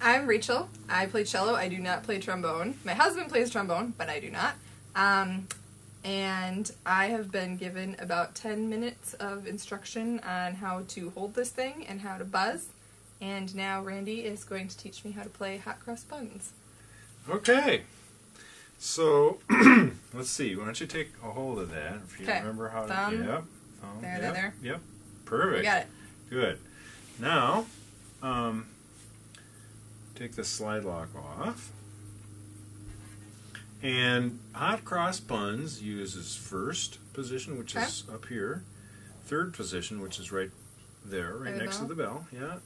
I'm Rachel. I play cello. I do not play trombone. My husband plays trombone, but I do not. Um, and I have been given about 10 minutes of instruction on how to hold this thing and how to buzz. And now Randy is going to teach me how to play hot cross buns. Okay. So let's see. Why don't you take a hold of that? If you Okay. remember how to. Thumb. Yep. Thumb, There, yep, there, there. Yep. Perfect. We got it. Good. Now, take the slide lock off. And hot cross buns uses first position, which is up here, third position, which is right there, right By the next to the bell, yeah,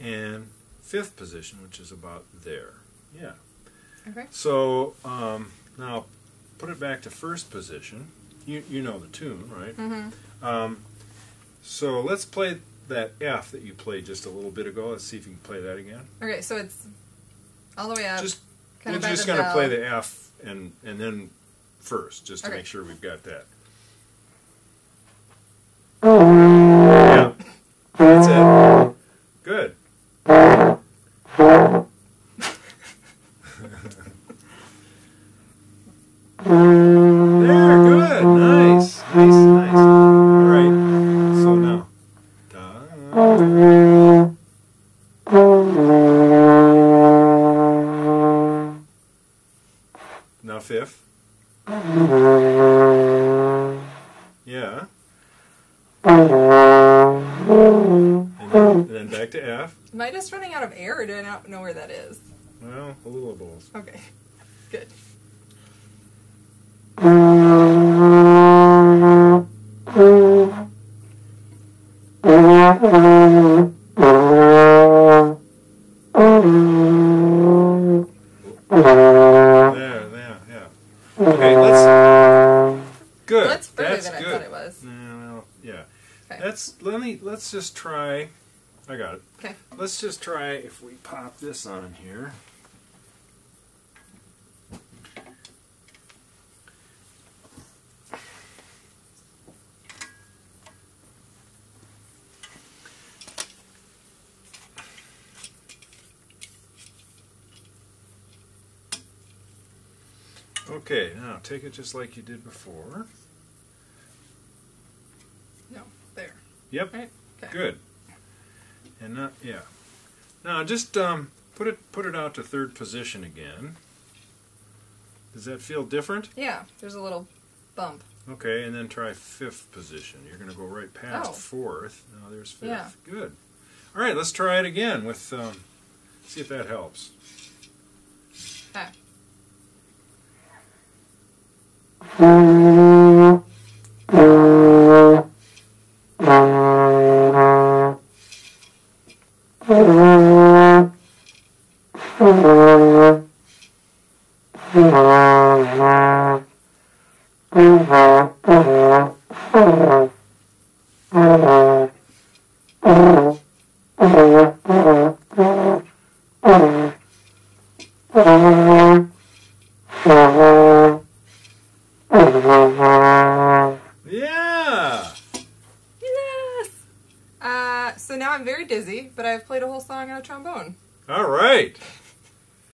and fifth position, which is about there, yeah. Okay. So um, now put it back to first position. You you know the tune, right? Mm-hmm. Um, so let's play that F that you played just a little bit ago. Let's see if you can play that again. Okay, so it's all the way up. just kind we're just going to play the F and and then first, just to Okay. make sure we've got that. Yeah, that's it. Good. There, good, nice, nice, nice. All right, so now, da, now fifth. Yeah. And then, and then back to F. Am I just running out of air or do I not know where that is? Well, a little of both. Okay, good. There, that's That's than I good. thought it was. No, no, yeah. Okay. Let's let me let's just try. I got it. Okay. Let's just try if we pop this on here. Okay, now take it just like you did before. No, there. Yep. Right? Okay. Good. And not yeah. Now just um, put it put it out to third position again. Does that feel different? Yeah, there's a little bump. Okay, and then try fifth position. You're going to go right past Oh. fourth. Now there's fifth. Yeah. Good. All right, let's try it again with. Um, see if that helps. Okay. Yeah. Uh, so now I'm very dizzy, but I've played a whole song on a trombone. All right.